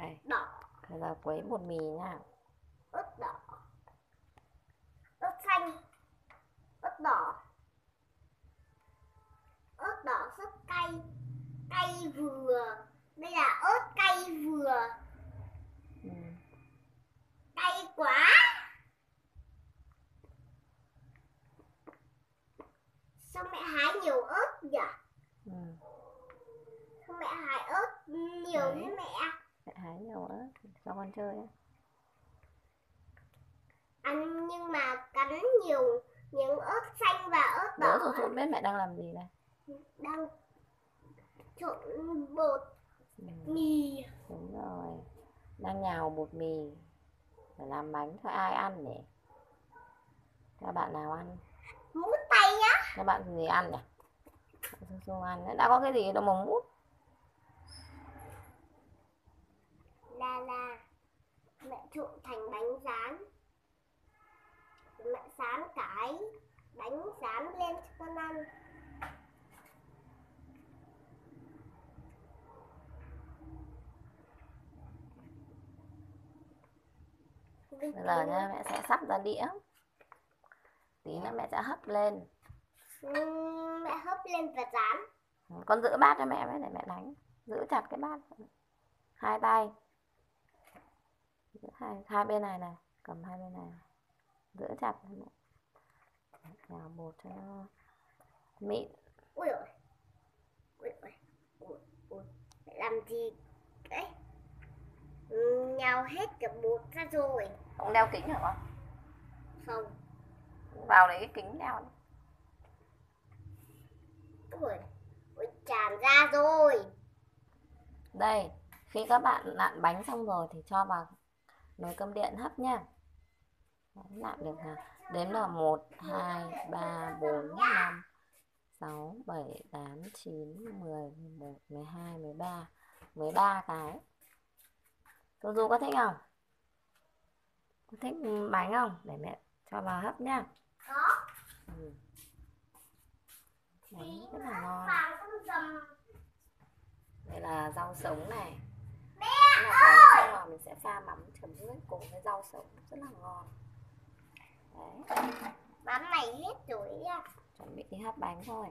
đây đỏ. Bây giờ quấy bột mì nha. Ớt đỏ. Ớt xanh. Ớt đỏ. Ớt đỏ rất cay. Cay vừa. Đây là ớt cay vừa. Ừ. cay quá. Sao mẹ hái nhiều ớt nhỉ? Ừ. sao mẹ hái ớt nhiều Đấy. mẹ Mẹ hái nhiều ớt cho con chơi á. ăn nhưng mà cắn nhiều những ớt xanh và ớt đỏ rồi không biết mẹ đang làm gì đây đang trộn bột ừ. mì. Đúng rồi. Đang nhào bột mì. Để làm bánh cho ai ăn nhỉ? Các bạn nào ăn? Mút tay nhá các bạn gì ăn nhỉ? Dung ăn. Đã có cái gì? Đâu mà mút là là mẹ trộn thành bánh rán mẹ rán cái bánh rán lên cho con ăn. Bây giờ nha mẹ sẽ sắp ra đĩa. Tí nữa mẹ sẽ hấp lên. Ừm, mẹ hấp lên và rán con giữ bát cho mẹ với để mẹ đánh. Giữ chặt cái bát. Hai tay. Hai hai bên này này cầm hai bên này giữ chặt mẹ nhào bột cho nó mịn. Ui ôi ui ui ui mẹ làm gì đấy nhào hết cả bột ra rồi. Ông đeo kính hả? Con không. Vào lấy cái kính đeo đi. ui ui tràn ra rồi. Đây khi các bạn lạn bánh xong rồi thì cho vào nồi cơm điện hấp nha Đấy, lạn được là đếm là 1, 2, 3, 4, 5, 6, 7, 8, 9, 10, 11, 12, 13 13 cái. Cô Du có thích không? Có thích bánh không? Để mẹ cho vào hấp nhá. Có. Ừ. Bánh rất là ngon. Đây là rau sống này. Đây là bánh xong rồi mình sẽ pha mắm chấm nước cùng với rau sống. Rất là ngon Đấy, bán này hết rồi nha chuẩn bị đi hấp bánh thôi.